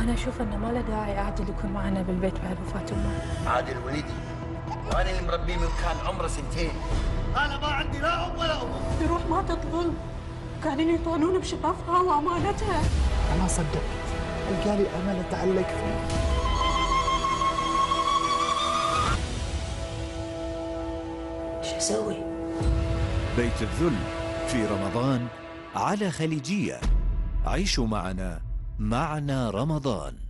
أنا أشوف أنه ما له داعي عادل يكون معنا بالبيت بعد وفاة أمه. عادل ولدي وأنا اللي مربيه من كان عمره سنتين. أنا ما عندي لا أب ولا أم. يروح ماتت ظلم قاعدين يطعنون بشفافها وأمانتها أنا صدقت القالي أمل أتعلق فيه. شو أسوي؟ بيت الذل في رمضان على خليجية. عيشوا معنا معنا رمضان.